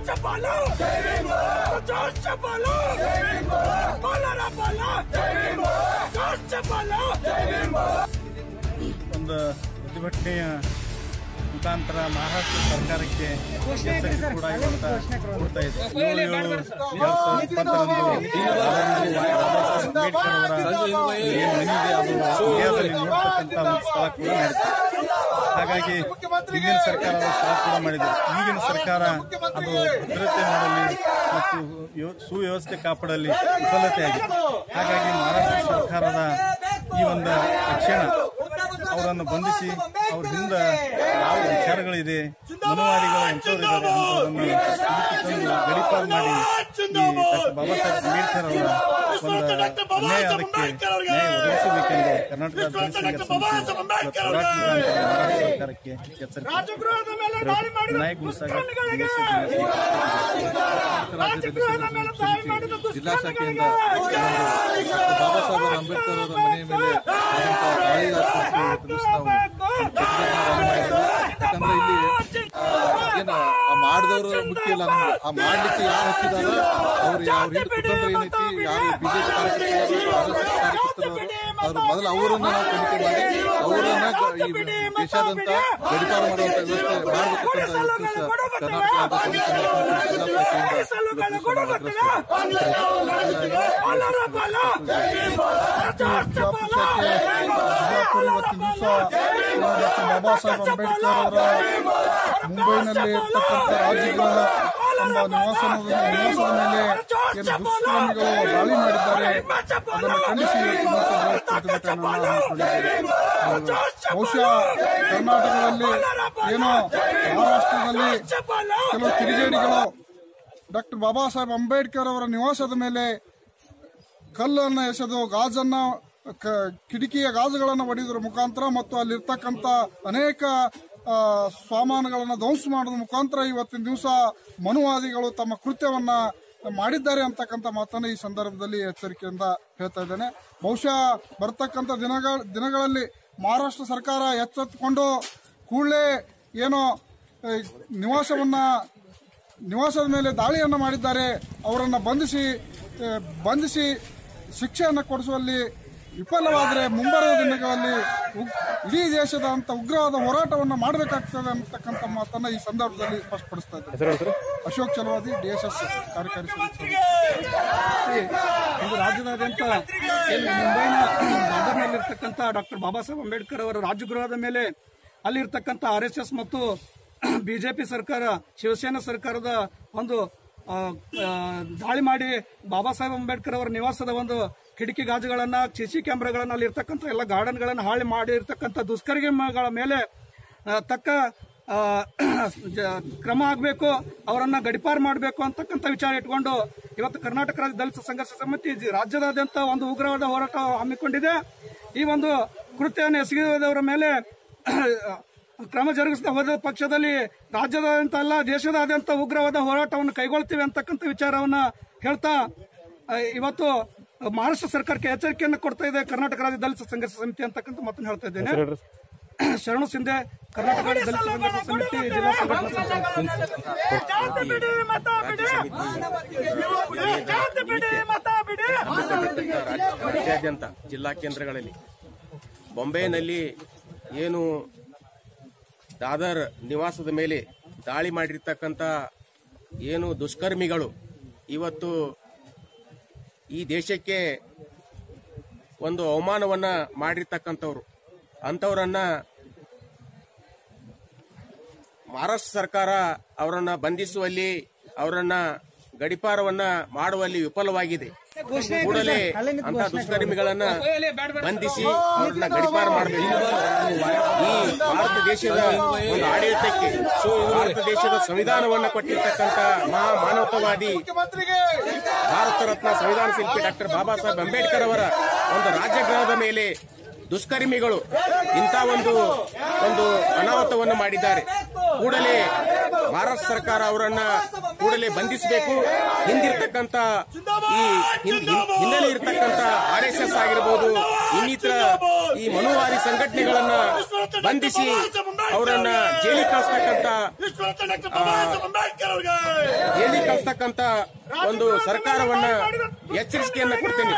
ಚಪಾಲ ಚಪಾಲ ಚಪಾಲ ಒಂದು ಪ್ರತಿಭಟನೆಯ ಮುಖಾಂತರ ಮಹಾರಾಷ್ಟ್ರ ಸರ್ಕಾರಕ್ಕೆ ಕೂಡ ಇವತ್ತ ಕೊಡ್ತಾ ಇದೆ. ಅದು ಸ್ಥಳ ಕೂಡ ಹಾಗಾಗಿ ಹಿಂದಿನ ಸರ್ಕಾರ ಸಹ ಕೂಡ ಮಾಡಿದೆ ಈಗಿನ ಸರ್ಕಾರ ಅದು ಭದ್ರತೆ ಮಾಡಲಿ ಮತ್ತು ಸುವ್ಯವಸ್ಥೆ ಕಾಪಾಡಲಿ ವಿಫಲತೆಯಾಗಿದೆ ಹಾಗಾಗಿ ಮಹಾರಾಷ್ಟ್ರ ಸರ್ಕಾರದ ಈ ಒಂದು ತಕ್ಷಣ ಅವರನ್ನು ಬಂಧಿಸಿ ಅವ್ರ ಹಿಂದೆ ಯಾವ ವಿಚಾರಗಳಿದೆ ಗಡಿಪಾಲ್ ಎಂಥವ್ರಿದ್ದಾರೆ ಮಾಡಿ ಬಾಬಾ ಸಾಹೇಬ್ ಅಂಬೇಡ್ಕರ್ ಅವರ ಒಂದು ಅನ್ಯಾಯ ಅದಕ್ಕೆ ನ್ಯಾಯ ಒದಗಿಸಬೇಕೆಂದು ಕರ್ನಾಟಕ ದಲಿತ ಸಂಘರ್ಷ ಸಮಿತಿ ಇವತ್ತು ಹೋರಾಟ ಮುಖಾಂತರ ಮಹಾರಾಷ್ಟ್ರ ಸರ್ಕಾರಕ್ಕೆ ಎಚ್ಚರಿಕೆ ರಾಜಗೃಹದ ಮೇಲೆ ದಾಳಿ ಮಾಡಿದ ವಿನಾಯಕ್ ಗುಲ್ಸಾಗರ್ ದುಷ್ಕರ್ಮಿಗಳಿಗೆ ರಾಜಗೃಹದ ಮೇಲೆ ದಾಳಿ ಮಾಡಿದ ಜಿಲ್ಲಾ ಶಾಖೆಯಿಂದ ದುಷ್ಕರ್ಮಿಗಳಿಗೆ ಬಾಬಾ ಸಾಹೇಬ್ ಅಂಬೇಡ್ಕರ್ ಅವರ ಮನೆಯ ಮೇಲೆ ಆದಂತಹ ದಾಳಿಗಾರಕ್ಕೆ ಇವತ್ತು ದಿವಸ ನಾವು ಯಾಕಂದ್ರೆ ಇಲ್ಲಿ ಏನು ಆ ಮಾಡಿದವರು ಮುಖ್ಯ ಇಲ್ಲ ಆ ಮಾಡ್ಲಿಕ್ಕೆ ಯಾರು ಹಚ್ಚಿದಾರ ಅವ್ರು ಅವ್ರ ಹಿಂದೆ ಏನೈತಿ ಯಾರು ಬಿಜೆಪಿ ಕಾರ್ಯಕರ್ತರು ಕಾರ್ಯಕರ್ತರು ಅವ್ರು ಮೊದಲು ಅವರನ್ನ ನಾವು ತನಿಖೆ ಮಾಡಿ ಅವರನ್ನ ಈ ದೇಶಾದ್ಯಂತ ಗಡಿಪಾರು ಮಾಡುವಂತ ವ್ಯವಸ್ಥೆ ಮಾಡಬೇಕಂತ ಕರ್ನಾಟಕ ಜಿಲ್ಲಾ ದಿವಸ ಡಾಕ್ಟರ್ ಬಾಬಾ ಸಾಹೇಬ್ ಅಂಬೇಡ್ಕರ್ ಅವರ ಮುಂಬೈನಲ್ಲಿ ಇರ್ತಕ್ಕಂಥ ರಾಜಗೃಹ ಎಂಬ ನಿವಾಸದ ನಿವಾಸದ ಮೇಲೆ ಏನು ದುಷ್ಕರ್ಮಿಗಳು ದಾಳಿ ಮಾಡಿದ್ದಾರೆ, ಅದನ್ನು ಖಂಡಿಸಿ ಬಹುಶಃ ಕರ್ನಾಟಕದಲ್ಲಿ ಏನೋ ಮಹಾರಾಷ್ಟ್ರದಲ್ಲಿ ಕೆಲವು ಕಿಡಿಗೇಡಿಗಳು ಡಾಕ್ಟರ್ ಬಾಬಾ ಸಾಹೇಬ್ ಅಂಬೇಡ್ಕರ್ ಅವರ ನಿವಾಸದ ಮೇಲೆ ಕಲ್ಲನ್ನು ಎಸೆದು ಗಾಜನ್ನ ಕಿಟಕಿಯ ಗಾಜುಗಳನ್ನು ಒಡೆಯುವುದರ ಮುಖಾಂತರ ಮತ್ತು ಅಲ್ಲಿರ್ತಕ್ಕಂಥ ಅನೇಕ ಸಾಮಾನುಗಳನ್ನು ಧ್ವಂಸ ಮಾಡುವ ಮುಖಾಂತರ ಇವತ್ತಿನ ದಿವಸ ಮನುವಾದಿಗಳು ತಮ್ಮ ಕೃತ್ಯವನ್ನ ಮಾಡಿದ್ದಾರೆ ಅಂತಕ್ಕಂಥ ಮಾತನ್ನು ಈ ಸಂದರ್ಭದಲ್ಲಿ ಎಚ್ಚರಿಕೆಯಿಂದ ಹೇಳ್ತಾ ಇದ್ದೇನೆ. ಬಹುಶಃ ಬರ್ತಕ್ಕಂಥ ದಿನಗಳ, ದಿನಗಳಲ್ಲಿ ಮಹಾರಾಷ್ಟ್ರ ಸರ್ಕಾರ ಎಚ್ಚೆತ್ತುಕೊಂಡು ಕೂಡಲೇ ಏನೋ ನಿವಾಸವನ್ನ, ನಿವಾಸದ ಮೇಲೆ ದಾಳಿಯನ್ನು ಮಾಡಿದ್ದಾರೆ. ಅವರನ್ನು ಬಂಧಿಸಿ ಬಂಧಿಸಿ ಶಿಕ್ಷೆಯನ್ನು ಕೊಡಿಸುವಲ್ಲಿ ವಿಫಲವಾದರೆ ಮುಂಬರುವ ದಿನಗಳಲ್ಲಿ ಇಡೀ ದೇಶದ ಅಂತ ಉಗ್ರವಾದ ಹೋರಾಟವನ್ನು ಮಾಡಬೇಕಾಗ್ತದೆ ಅಂತಕ್ಕಂಥ ಮಾತನ್ನ ಈ ಸಂದರ್ಭದಲ್ಲಿ ಸ್ಪಷ್ಟಪಡಿಸ್ತಾ ಇದ್ದಾರೆ ಅಶೋಕ್ ಚಲವಾದಿ ಡಿಎಸ್ಎಸ್ ಕಾರ್ಯಕಾರಿ ಸದಸ್ಯ. ಇದು ರಾಜ್ಯದಾದ್ಯಂತ ಮುಂಬೈನ ಬಾದರ್ನಲ್ಲಿರ್ತಕ್ಕಂಥ ಡಾಕ್ಟರ್ ಬಾಬಾ ಸಾಹೇಬ್ ಅಂಬೇಡ್ಕರ್ ಅವರ ರಾಜಗೃಹದ ಮೇಲೆ ಅಲ್ಲಿರ್ತಕ್ಕಂಥ ಆರ್ ಎಸ್ ಎಸ್ ಮತ್ತು ಬಿಜೆಪಿ ಸರ್ಕಾರ ಶಿವಸೇನಾ ಸರ್ಕಾರದ ಒಂದು ದಾಳಿ ಮಾಡಿ ಬಾಬಾ ಸಾಹೇಬ್ ಅಂಬೇಡ್ಕರ್ ಅವರ ನಿವಾಸದ ಒಂದು ಕಿಟಕಿ ಗಾಜುಗಳನ್ನ ಸಿಸಿ ಕ್ಯಾಮೆರಾಗಳನ್ನ ಅಲ್ಲಿರ್ತಕ್ಕಂಥ ಎಲ್ಲ ಗಾರ್ಡನ್ಗಳನ್ನು ಹಾಳು ಮಾಡಿರ್ತಕ್ಕಂಥ ದುಷ್ಕರ್ಮಿಗಳ ಮೇಲೆ ತಕ್ಕ ಕ್ರಮ ಆಗಬೇಕು, ಅವರನ್ನ ಗಡಿಪಾರು ಮಾಡಬೇಕು ಅಂತಕ್ಕಂಥ ವಿಚಾರ ಇಟ್ಕೊಂಡು ಇವತ್ತು ಕರ್ನಾಟಕ ರಾಜ್ಯ ದಲಿತ ಸಂಘರ್ಷ ಸಮಿತಿ ರಾಜ್ಯದಾದ್ಯಂತ ಒಂದು ಉಗ್ರವಾದ ಹೋರಾಟ ಹಮ್ಮಿಕೊಂಡಿದೆ. ಈ ಒಂದು ಕೃತ್ಯವನ್ನು ಎಸಗಿದವರ ಮೇಲೆ ಕ್ರಮ ಜರುಗಿಸದ ಹೋದ ಪಕ್ಷದಲ್ಲಿ ರಾಜ್ಯದಾದ್ಯಂತ ಅಲ್ಲ, ದೇಶದಾದ್ಯಂತ ಉಗ್ರವಾದ ಹೋರಾಟವನ್ನು ಕೈಗೊಳ್ತೀವಿ ಅಂತಕ್ಕಂಥ ವಿಚಾರವನ್ನು ಹೇಳ್ತಾ ಇವತ್ತು ಮಹಾರಾಷ್ಟ್ರ ಸರ್ಕಾರಕ್ಕೆ ಎಚ್ಚರಿಕೆಯನ್ನು ಕೊಡ್ತಾ ಇದೆ ಕರ್ನಾಟಕ ರಾಜ್ಯ ದಲಿತ ಸಂಘರ್ಷ ಸಮಿತಿ ಅಂತಕ್ಕಂಥ ಮಾತನ್ನು ಹೇಳ್ತಾ ಇದ್ದೇನೆ. ಶರಣು ಸಿಂಧೆ ಕರ್ನಾಟಕ ರಾಜ್ಯ ದಲಿತ ಸಂಘರ್ಷ ಸಮಿತಿ ಜಿಲ್ಲಾ ಸಂಘಟನಾ ಸಂಚಾಲಕ. ಜಾತಿ ಬಿಡಿ ಮತ ಬಿಡಿ. ಜಾತಿ ಬಿಡಿ ಮತ ಬಿಡಿ. ರಾಜ್ಯಾದ್ಯಂತ ಜಿಲ್ಲಾ ಕೇಂದ್ರಗಳಲ್ಲಿ ಬೊಂಬೆನಲ್ಲಿ ಏನು ದಾದರ್ ನಿವಾಸದ ಮೇಲೆ ದಾಳಿ ಮಾಡಿರ್ತಕ್ಕಂಥ ಏನು ದುಷ್ಕರ್ಮಿಗಳು ಇವತ್ತು ಈ ದೇಶಕ್ಕೆ ಒಂದು ಅವಮಾನವನ್ನ ಮಾಡಿರ್ತಕ್ಕಂಥವ್ರು. ಅಂಥವ್ರನ್ನ ಮಹಾರಾಷ್ಟ್ರ ಸರ್ಕಾರ ಅವರನ್ನ ಬಂಧಿಸುವಲ್ಲಿ ಅವರನ್ನ ಗಡಿಪಾರವನ್ನ ಮಾಡುವಲ್ಲಿ ವಿಫಲವಾಗಿದೆ. ಕೂಡಲೇ ಅಂತ ದುಷ್ಕರ್ಮಿಗಳನ್ನ ಬಂಧಿಸಿ ಅವ್ರನ್ನ ಗಡಿಪಾರ ಮಾಡಬೇಕು. ಈ ಭಾರತ ದೇಶದ ಒಂದು ಆಡಳಿತಕ್ಕೆ ಸೊ ಭಾರತ ದೇಶದ ಸಂವಿಧಾನವನ್ನ ಕೊಟ್ಟಿರ್ತಕ್ಕಂತ ಮಹಾ ಮಾನವತಾವಾದಿ ಭಾರತ ರತ್ನ ಸಂವಿಧಾನ ಶಿಲ್ಪಿ ಡಾಕ್ಟರ್ ಬಾಬಾ ಸಾಹೇಬ್ ಅಂಬೇಡ್ಕರ್ ಅವರ ಒಂದು ರಾಜ್ಯಗ್ರಹದ ಮೇಲೆ ದುಷ್ಕರ್ಮಿಗಳು ಇಂಥ ಒಂದು ಒಂದು ಅನಾಹುತವನ್ನು ಮಾಡಿದ್ದಾರೆ. ಕೂಡಲೇ ಭಾರತ ಸರ್ಕಾರ ಅವರನ್ನ ಕೂಡಲೇ ಬಂಧಿಸಬೇಕು. ಹಿಂದಿರ್ತಕ್ಕಂಥ ಈ ಹಿನ್- ಹಿನ್- ಹಿನ್ನೆಲೆ ಇರತಕ್ಕಂಥ ಆರ್ ಎಸ್ ಎಸ್ ಆಗಿರಬಹುದು ಇನ್ನಿತರ ಈ ಮನುವಾರಿ ಸಂಘಟನೆಗಳನ್ನ ಬಂಧಿಸಿ ಅವರನ್ನ ಜೈಲಿಗೆ ಕಳಿಸ್ತಕ್ಕಂತ ಜೈಲಿಗೆ ಕಳಿಸ್ತಕ್ಕಂತ ಒಂದು ಸರ್ಕಾರವನ್ನ ಎಚ್ಚರಿಕೆಯನ್ನ ಕೊಡ್ತೇನೆ.